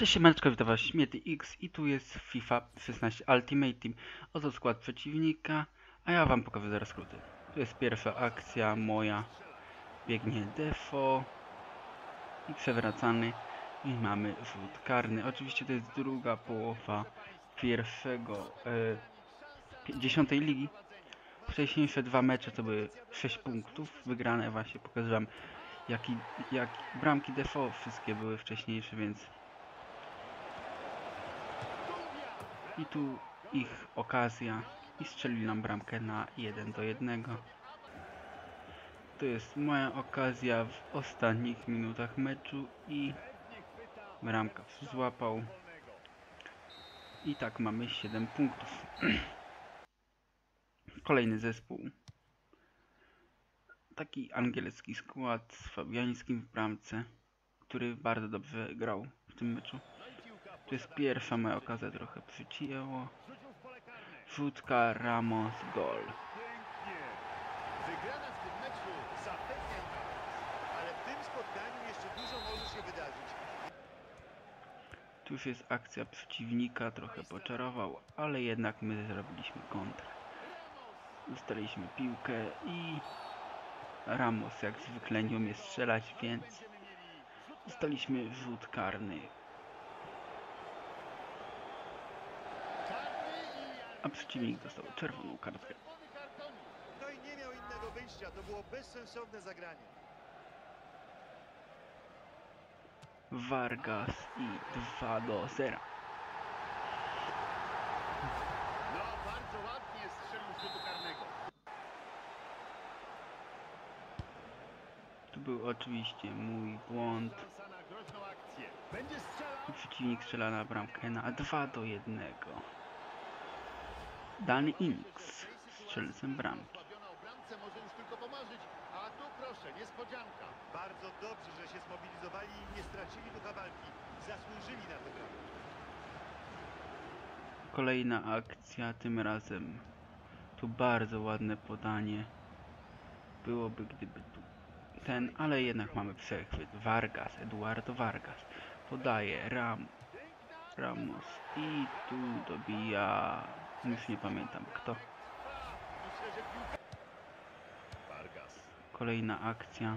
Cześć siemaneczko, witam was Śmiety X i tu jest FIFA 16 Ultimate Team. Oto skład przeciwnika, a ja wam pokażę zaraz skróty. Tu jest pierwsza akcja moja. Biegnie defo i przewracany i mamy rzut karny. Oczywiście to jest druga połowa pierwszego, e, dziesiątej ligi. Wcześniejsze dwa mecze to były 6 punktów wygrane właśnie pokazywam jaki, jak bramki defo wszystkie były wcześniejsze, więc i tu ich okazja i strzelił nam bramkę na 1 do 1. To jest moja okazja w ostatnich minutach meczu i bramka złapał. I tak mamy 7 punktów. Kolejny zespół. Taki angielski skład z Fabiańskim w bramce, który bardzo dobrze grał w tym meczu. To jest pierwsza moja okazja, trochę przycięło. Rzutka, Ramos, gol. Wygrana w tym meczu zapewniam was. Ale w tym spotkaniu jeszcze dużo może się wydarzyć. Tu już jest akcja przeciwnika, trochę poczarował, ale jednak my zrobiliśmy kontrę. Ustaliśmy piłkę i Ramos jak zwykle nie umie strzelać, więc dostaliśmy rzut karny. A przeciwnik dostał czerwoną kartkę. No i nie miał innego wyjścia. To było bezsensowne zagranie. Vargas i 2 do 0. No, bardzo ładnie strzelił z rzutu karnego. Tu był oczywiście mój błąd. Przeciwnik strzela na bramkę na 2 do 1. Dany Inks strzelcem bramki. Osłabiona o bramce może już tylko pomarzyć. A tu proszę, niespodzianka. Bardzo dobrze, że się zmobilizowali i nie stracili ducha walki. Zasłużyli na tę bramkę. Kolejna akcja, tym razem tu bardzo ładne podanie. Byłoby gdyby tu ten, ale jednak mamy przechwyt. Vargas, Eduardo Vargas podaje Ram, Ramos i tu dobija, już nie pamiętam kto. Kolejna akcja,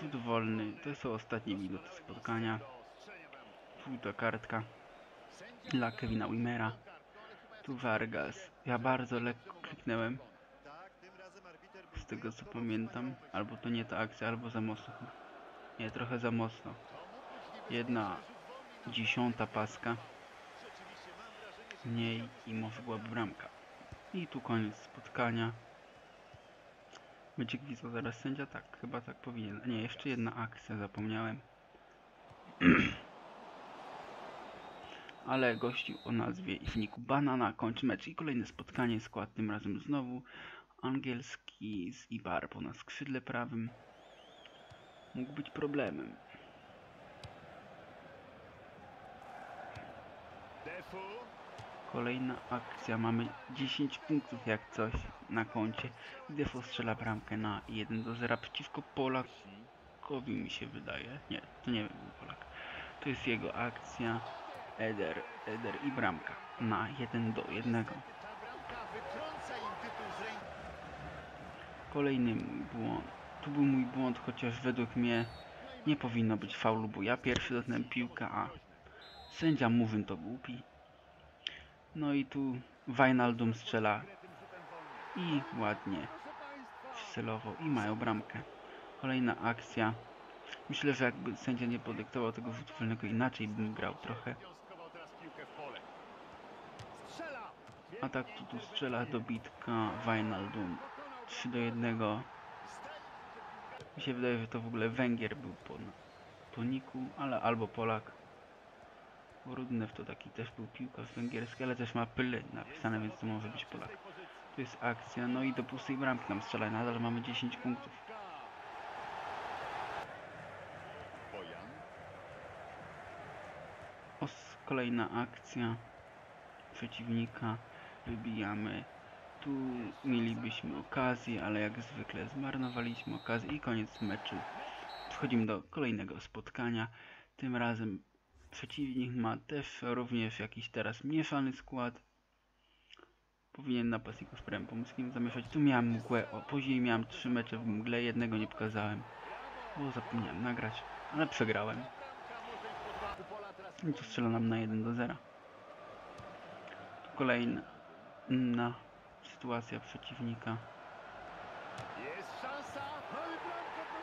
rzut wolny, to są ostatnie minuty spotkania. Żółta kartka dla Kevina Wimera. Tu Vargas, ja bardzo lekko był Z tego co pamiętam, albo to nie ta akcja, albo za mocno. Nie, trochę za mocno. Jedna dziesiąta paska że mniej i może byłaby bramka. I tu koniec spotkania. Będzie gwizdał zaraz sędzia? Tak, chyba tak powinien. Nie, jeszcze jedna akcja, zapomniałem. Ale gościu o nazwie i w niku Banana kończy mecz i kolejne spotkanie, skład tym razem znowu angielski z Ibarbo na skrzydle prawym. Mógł być problemem. Kolejna akcja, mamy 10 punktów jak coś na koncie. Defo strzela bramkę na 1 do 0 przeciwko Polakowi mi się wydaje. Nie, to nie był Polak. To jest jego akcja. Eder, Eder i bramka na 1 do 1. Ta bramka wytrąca im tytuł z ręki. Kolejny mój błąd. Tu był mój błąd, chociaż według mnie nie powinno być faulu, bo ja pierwszy dotknąłem piłkę, a sędzia Murzyn to głupi. No i tu Wijnaldum strzela i ładnie celowo i mają bramkę. Kolejna akcja. Myślę, że jakby sędzia nie podyktował tego rzutu wolnego inaczej bym grał trochę. A tak tu, tu strzela dobitka Wijnaldum 3 do 1. Mi się wydaje, że to w ogóle Węgier był po, po niku, ale albo Polak. Rudnew to taki też był piłkarz węgierski, ale też ma pyly napisane, więc to może być Polak. Tu jest akcja, no i do pustej bramki nam strzela, nadal mamy 10 punktów. Os, kolejna akcja przeciwnika. Wybijamy. Tu mielibyśmy okazję, ale jak zwykle zmarnowaliśmy okazję i koniec meczu. Przechodzimy do kolejnego spotkania. Tym razem przeciwnik ma też również jakiś teraz mieszany skład. Powinien napastniku z prawem pomysłem zamieszać. Tu miałem mgłę, o, później miałem trzy mecze w mgle, jednego nie pokazałem. Bo zapomniałem nagrać, ale przegrałem. I to strzela nam na 1 do 0. Kolejna sytuacja przeciwnika.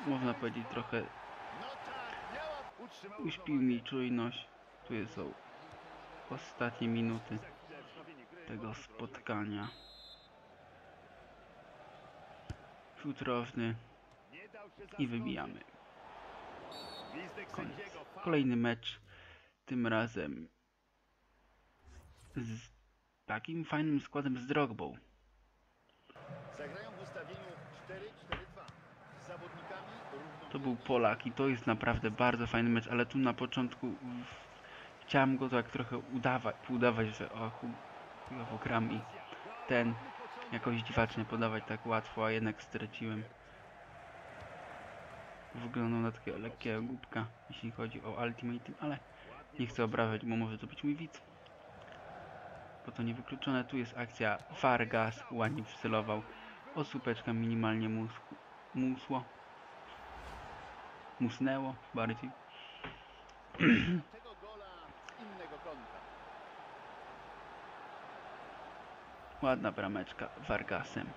Można powiedzieć trochę No tak, miała. Utrzymał uśpił mi czujność. Tu są ostatnie minuty tego spotkania. Się i wybijamy. Koniec. Kolejny mecz, tym razem z takim fajnym składem z Drogbą. Zagrają w ustawieniu 4-4-2. To był Polak i to jest naprawdę bardzo fajny mecz, ale tu na początku chciałem go tak trochę udawać, udawać, że o chu- chujowo gram i ten jakoś dziwacznie podawać tak łatwo, a jednak straciłem. Wyglądał na takiego lekkiego głupka, jeśli chodzi o Ultimate ale nie chcę obrażać, bo może to być mój widz. Bo to niewykluczone. Tu jest akcja Vargas, ładnie wcelował. Osópeczka minimalnie musło. Musnęło bardziej. Ładna brameczka Vargasem.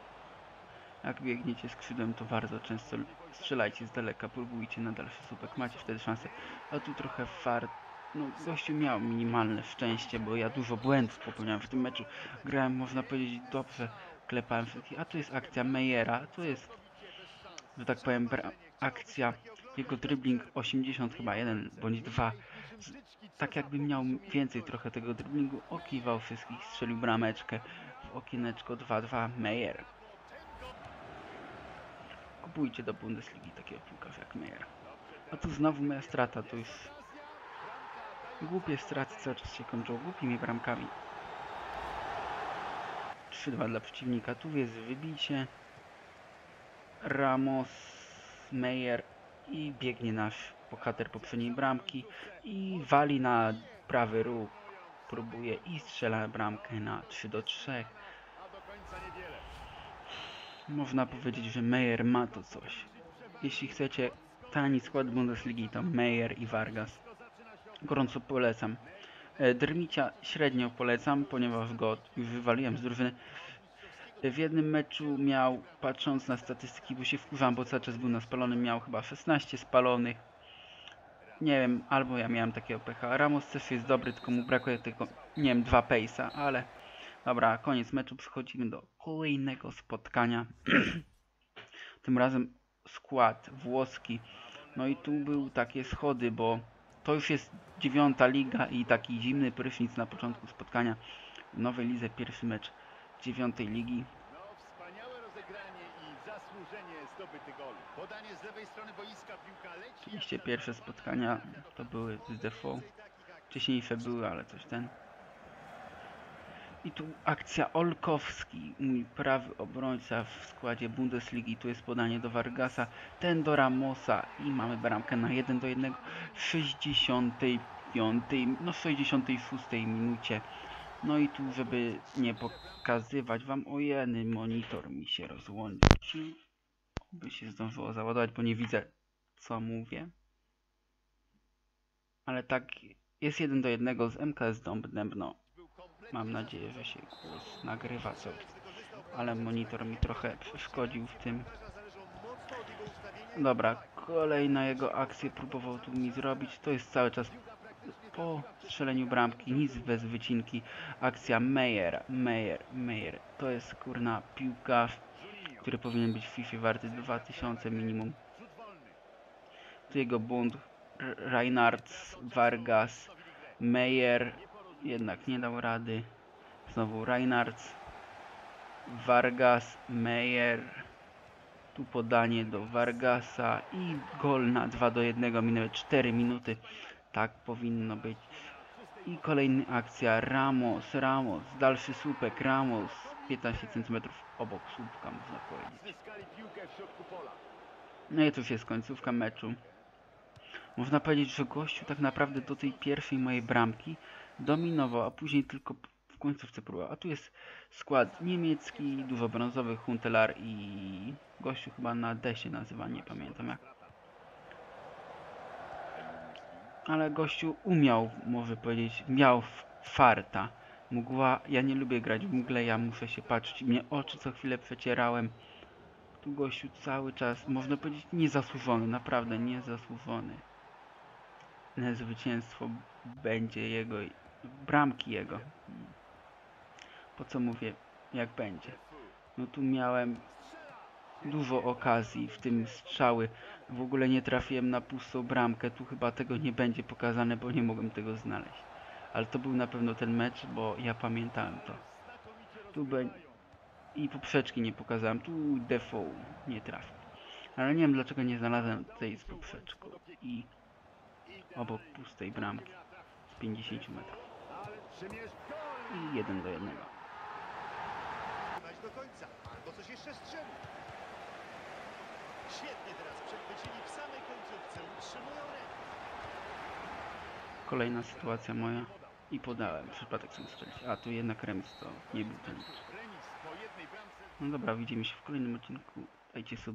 Jak biegniecie skrzydłem, to bardzo często strzelajcie z daleka, próbujcie na dalszy słupek, macie wtedy szansę. A tu trochę fart. No, gościu miał minimalne szczęście, bo ja dużo błędów popełniałem w tym meczu. Grałem, można powiedzieć, dobrze, klepałem wszystkich. A tu jest akcja Meyera, tu jest, że tak powiem, akcja, jego dribbling 80 chyba, jeden bądź dwa. Tak jakby miał więcej trochę tego dribblingu, okiwał wszystkich, strzelił brameczkę w okieneczko 2-2 Meyer. Kupujcie do Bundesligi takiego piłkarza jak Meyer. A tu znowu moja strata, to już głupie straty cały czas się kończą głupimi bramkami. 3-2 dla przeciwnika, tu jest wybicie. Ramos, Meyer i biegnie nasz bohater poprzedniej bramki i wali na prawy róg. Próbuje i strzela bramkę na 3 do 3. A do końca niewiele. Można powiedzieć, że Meyer ma to coś. Jeśli chcecie tani skład Bundesligi, to Meyer i Vargas. Gorąco polecam. E, Drmicia średnio polecam, ponieważ go już wywaliłem z drużyny. W jednym meczu miał, patrząc na statystyki, bo się wkurzam, bo cały czas był na spalonym, miał chyba 16 spalonych. Nie wiem, albo ja miałem takiego pecha. Ramos też jest dobry, tylko mu brakuje tylko, nie wiem, dwa pace'a, ale dobra, koniec meczu, przechodzimy do kolejnego spotkania. Tym razem skład włoski. No i tu był takie schody, bo to już jest dziewiąta liga i taki zimny prysznic na początku spotkania. W nowej lidze pierwszy mecz dziewiątej ligi. No, wspaniałe rozegranie i zasłużenie zdobyty gol. Podanie z lewej strony boiska, piłka leci. Oczywiście pierwsze spotkania to były z default. Wcześniejsze były, ale coś ten. I tu akcja Olkowski, mój prawy obrońca w składzie Bundesligi. Tu jest podanie do Vargasa, ten do Ramosa i mamy bramkę na 1 do 1 w 65, no 66 minucie. No i tu, żeby nie pokazywać wam, ojeny, monitor mi się rozłączył. By się zdążyło załadować, bo nie widzę co mówię. Ale tak, jest jeden do jednego z MKS Dębno. Mam nadzieję, że się głos nagrywa coś. Ale monitor mi trochę przeszkodził w tym. Dobra, kolejna jego akcję próbował tu mi zrobić. To jest cały czas po strzeleniu bramki, nic bez wycinki. Akcja Meyer, Meyer, Meyer. To jest kurna piłkarz, który powinien być w FIFA warty 2000 minimum. Tu jego bunt, Reinhardt, Vargas, Meyer, jednak nie dał rady. Znowu Reinhardt, Vargas, Meyer. Tu podanie do Vargasa i gol na 2 do 1, minęły 4 minuty. Tak powinno być. I kolejna akcja Ramos, Ramos, dalszy słupek, Ramos, 15 cm obok słupka można powiedzieć. No i już jest końcówka meczu. Można powiedzieć, że gościu tak naprawdę do tej pierwszej mojej bramki dominował, a później tylko w końcówce próbował. A tu jest skład niemiecki, dużo brązowych, Huntelar i gościu chyba na D się nazywa, nie pamiętam jak. Ale gościu umiał, może powiedzieć, miał farta. Mgła, ja nie lubię grać w mgle, ja muszę się patrzeć. Mnie oczy co chwilę przecierałem. Tu gościu cały czas, można powiedzieć, niezasłużony, naprawdę niezasłużony. Ale Zwycięstwo będzie jego, bramki jego. Po co mówię, jak będzie? No tu miałem dużo okazji, w tym strzały. W ogóle nie trafiłem na pustą bramkę, tu chyba tego nie będzie pokazane, bo nie mogłem tego znaleźć. Ale to był na pewno ten mecz, bo ja pamiętałem to. Tu będzie i poprzeczki nie pokazałem. Tu Defoe nie trafił. Ale nie wiem dlaczego nie znalazłem tej z poprzeczką. I obok pustej bramki z 50 metrów. I jeden do jednego. Do końca, albo coś jeszcze strzeli. Świetnie teraz przechwycili w samej końcówce, utrzymują rękę. Kolejna sytuacja moja. I podałem. Przypadek sam strzelić. A tu jednak remis to nie był ten. No dobra, widzimy się w kolejnym odcinku. Dajcie suba.